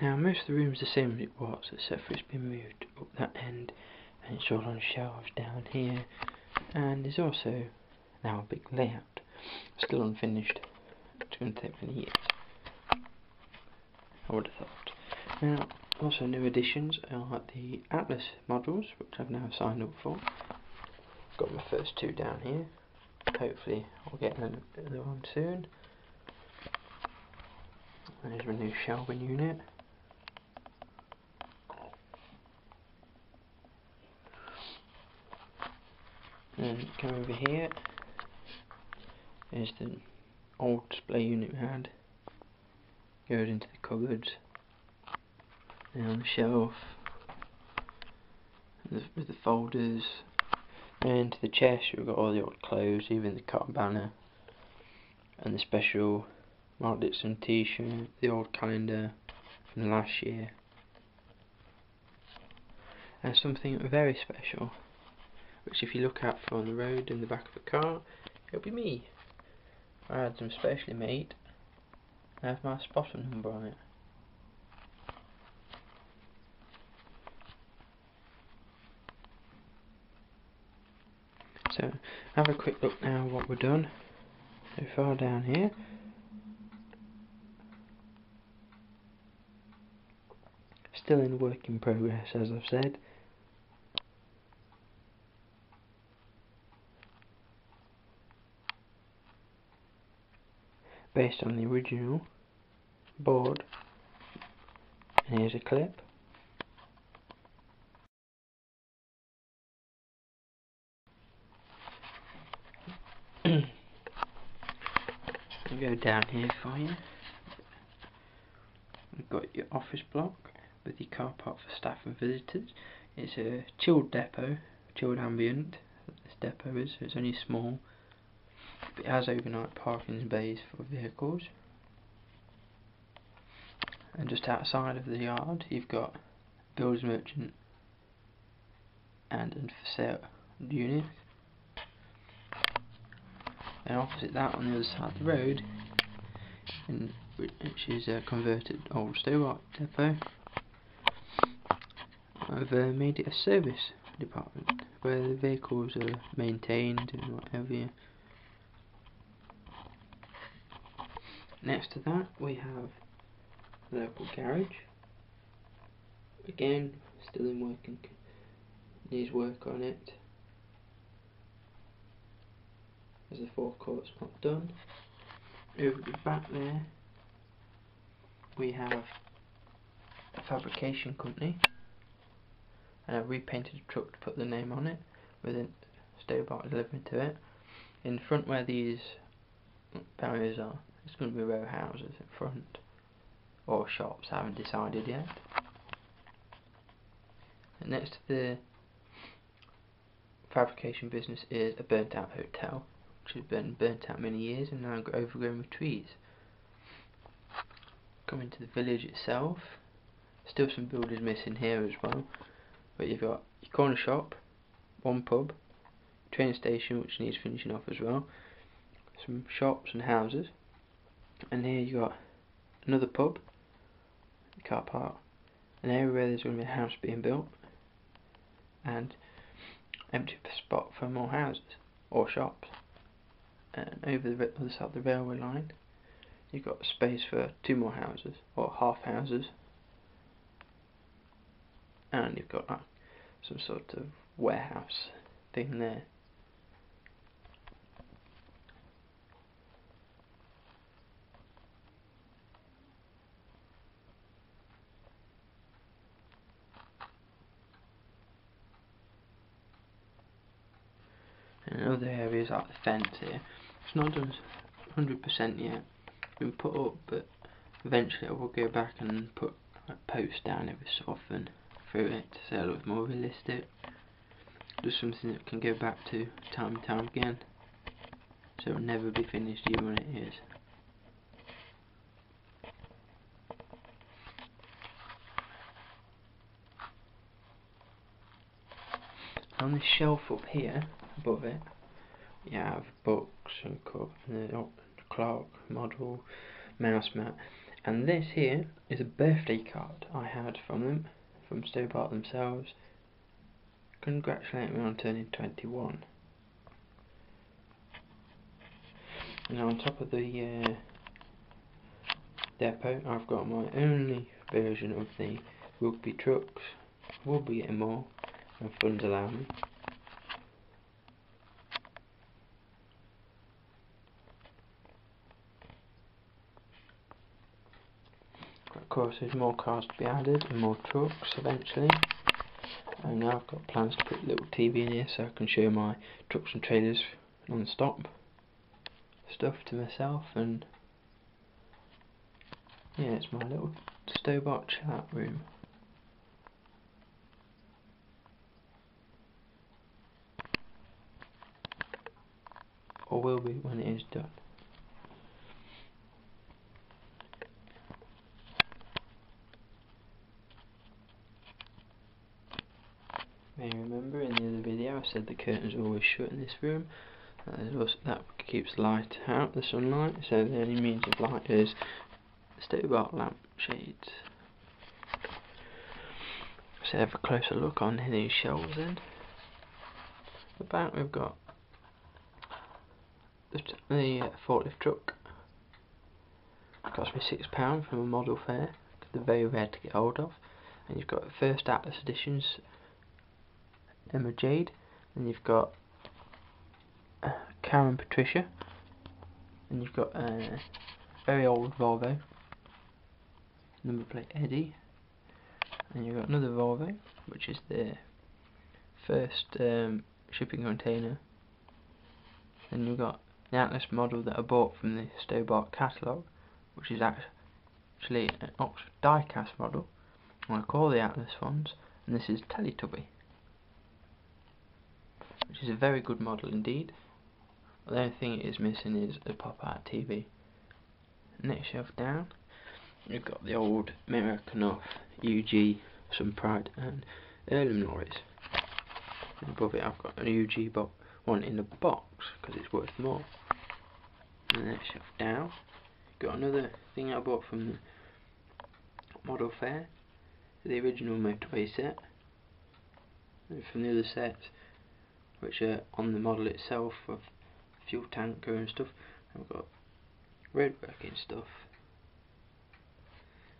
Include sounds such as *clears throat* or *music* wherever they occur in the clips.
Now most of the room's the same as it was, except for it's been moved up that end, and it's all on shelves down here, and there's also now a big layout, still unfinished. It's going to take many years. I would have thought. Now, also new additions are the Atlas modules, which I've now signed up for. Got my first two down here. Hopefully I'll get another one soon. There's my new shelving unit. And come over here. There's the old display unit we had. Goes into the cupboards. And on the shelf. With the folders. And to the chest we've got all the old clothes, even the cotton banner. And the special Mark Dixon t-shirt, the old calendar from last year. And something very special which if you look out from the road in the back of a car, it'll be me. I had them specially made. I have my spotter number on it. So, have a quick look now what we've done so far down here. Still in work in progress as I've said. Based on the original board. And here's a clip. *clears throat* I'll go down here for you. We've got your office block with your car park for staff and visitors. It's a chilled depot chilled ambient. This depot is so it's only small it has overnight parking bays for vehicles. And just outside of the yard, you've got builders merchant and a for sale unit. And opposite that, on the other side of the road, in, which is a converted old Stobart depot, I've uh, made it a service department where the vehicles are maintained and whatever. Next to that we have local garage. Again, still in working, needs work on it. As the forecourt's not done. Over the back there we have a fabrication company and I repainted a truck to put the name on it with a Stobart delivered to it. In front where these barriers are it's going to be row houses in front or shops, I haven't decided yet. And next to the fabrication business is a burnt out hotel which has been burnt out many years and now overgrown with trees. Coming to the village itself, still some buildings missing here as well, but you've got your corner shop, one pub, train station which needs finishing off as well, some shops and houses, and here you got another pub, car park, an area where there's going to be a house being built, and empty spot for more houses or shops. And over the other side of the railway line, you've got space for two more houses or half houses, and you've got some sort of warehouse thing there. And other areas like the fence here. It's not done 100% yet. It's been put up, but eventually I will go back and put like, posts down every so often through it to say it looks more realistic. Just something that can go back to time and time again. So it will never be finished even when it is. On the shelf up here, above it you have books and, cup, and the clock, model, mouse mat And this here is a birthday card I had from them, from Stobart themselves. Congratulate me on turning 21. And on top of the uh, depot, I've got my only version of the rugby trucks. We'll be getting more, and funds allow me. Of course, there's more cars to be added and more trucks eventually. And now I've got plans to put a little TV in here so I can show my trucks and trailers non-stop stuff to myself and yeah, it's my little Stobart chat room. Or will be when it is done. May remember in the other video I said the curtains are always shut in this room. Uh, that keeps light out, the sunlight, so the only means of light is Stobart lamp shades. So have a closer look on these shelves then. The back we've got the, the uh, forklift truck. Cost me £6 from a model fair. They're very rare to get hold of. And you've got first Atlas editions Emma Jade. And you've got Karen Patricia. And you've got a uh, very old Volvo. Number plate Eddie. And you've got another Volvo, which is the first um, shipping container. Then you've got the Atlas model that I bought from the Stobart catalogue, which is actually an Oxford diecast model. I call the Atlas ones, and this is Teletubby, which is a very good model indeed. The only thing it is missing is a pop-out TV. Next shelf down, we've got the old American off UG, some Pride, and Earlham. And above it, I've got an UG box one in the box because it's worth more. And then shelf down, got another thing I bought from the model fair, the original motorway set. And from the other sets, which are on the model itself of fuel tanker and stuff, We've got red working stuff.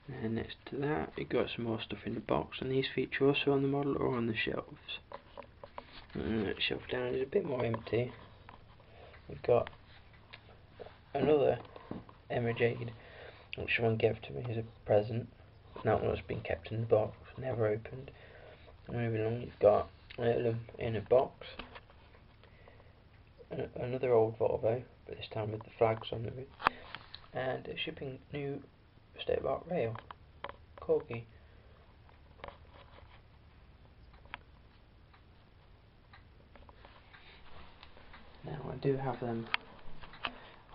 And next to that, we've got some more stuff in the box, and these feature also on the model or on the shelves. And that shelf down is a bit more empty. We've got another Emma Jade, which someone gave to me as a present. That one has been kept in the box, never opened. Moving along, you've got Earlham in a box. Another old Volvo, but this time with the flags on it. And a shipping new Stobart rail, Corgi. Now I do have them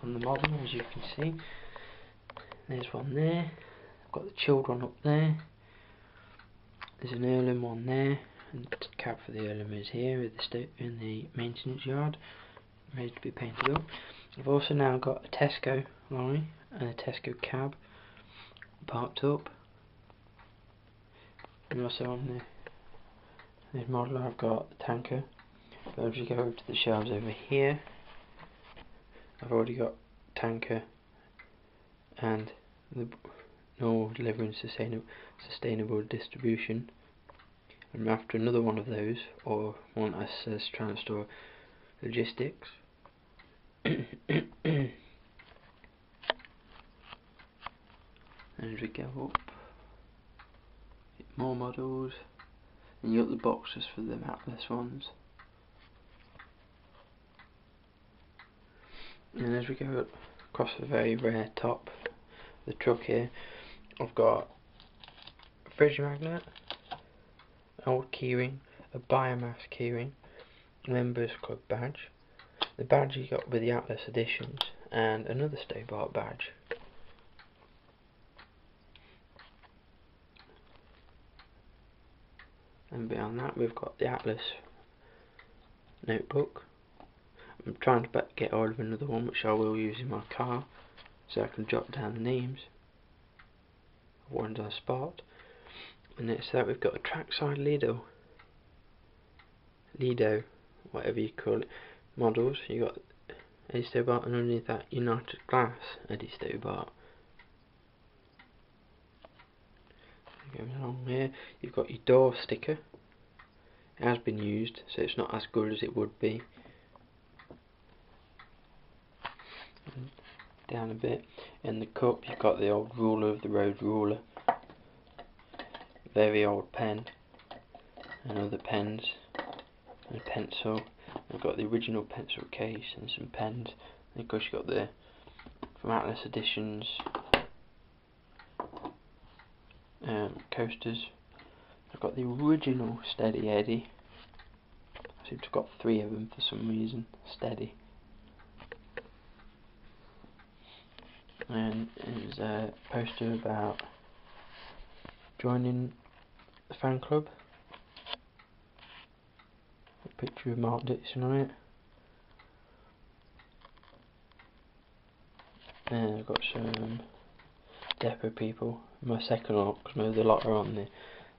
on the model as you can see. There's one there. I've got the chilled one up there. There's an Earlham one there. And the cab for the Earlham is here in the, in the maintenance yard. Ready to be painted up. I've also now got a Tesco lorry and a Tesco cab parked up. And also on the this model I've got a tanker but if you go over to the shelves over here, I've already got tanker and the normal delivery and sustainable, sustainable distribution. I'm after another one of those, or one that says transtore logistics. *coughs* and as we go up, more models, and you got the boxes for the Atlas ones. and as we go across the very rare top the truck here I've got a fridge magnet an old keyring a biomass keyring members club badge the badge you got with the Atlas editions and another Stobart badge and beyond that we've got the Atlas notebook I'm trying to get hold of another one which I will use in my car so I can jot down the names of one's on spot. And next to that we've got a trackside Lledo. Lledo, whatever you call it, models. You got Eddie Stobart and underneath that United Glass Eddie Stobart. Going along here, you've got your door sticker. It has been used, so it's not as good as it would be. And down a bit. In the cup, you've got the old ruler of the road ruler. Very old pen. And other pens. And a pencil. I've got the original pencil case and some pens. And of course, you've got the from Atlas Editions um, coasters. I've got the original Steady Eddie. I seem to have got three of them for some reason. Steady. And there's a poster about joining the fan club. Picture of Mark Dixon on it. And I've got some depot people. My second lot, because most of the lot are on the,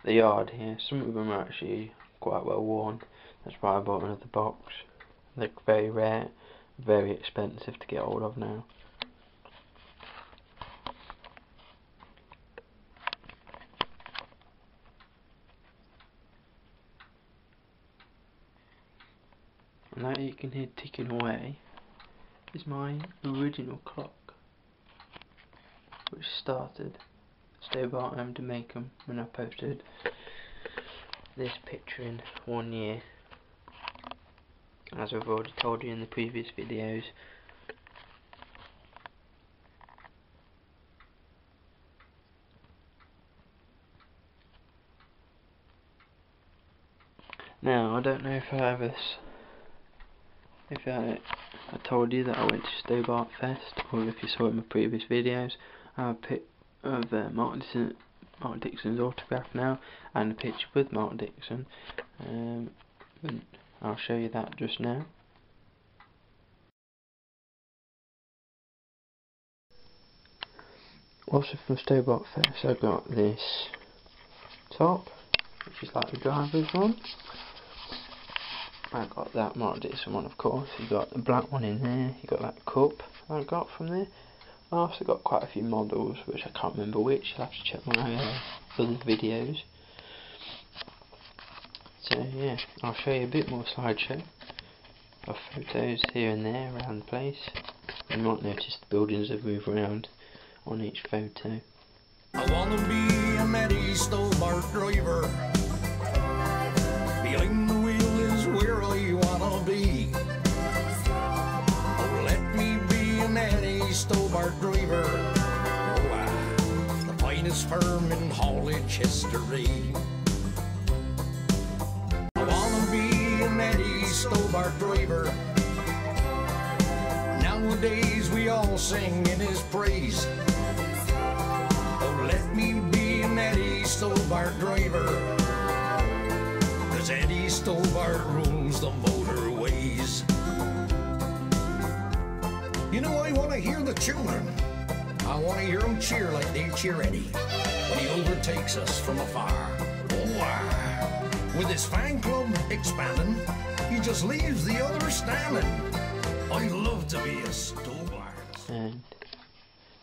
the yard here. Some of them are actually quite well worn. That's why I bought another box. They're very rare, very expensive to get hold of now. That you can hear ticking away is my original clock which started Stobart home to make them when I posted this picture in one year. As I've already told you in the previous videos. Now I don't know if I ever if I, I told you that I went to Stobart Fest or if you saw in my previous videos I have a pic of uh, Mark, Dixon, Mark Dixon's autograph now and a picture with Mark Dixon. Um, I'll show you that just now. Also from Stobart Fest I got this top, which is like the driver's one. I got that Mark Dixon one of course, you got the black one in there, you got that cup I got from there, I also got quite a few models, which I can't remember which. I'll have to check my uh, other videos. So yeah, I'll show you a bit more slideshow of photos here and there around the place. You might notice the buildings have moved around on each photo. I wanna be an Eddie Stobart driver. Driver. Oh, the finest firm in haulage history. I wanna be an Eddie Stobart driver. Nowadays we all sing in his praise. Oh, let me be an Eddie Stobart driver. Cause Eddie Stobart rules the motorways. You know, I want to hear the children. I want to hear them cheer like they cheer Eddie when he overtakes us from afar. Oh, wow. With his fan club expanding, he just leaves the others standing. I love to be a Stobart. And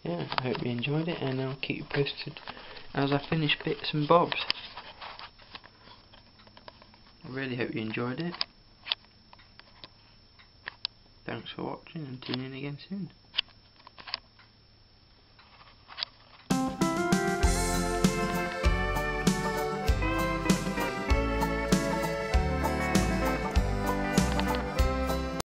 yeah, I hope you enjoyed it, and I'll keep you posted as I finish bits and bobs. I really hope you enjoyed it. Thanks for watching and tune in again soon.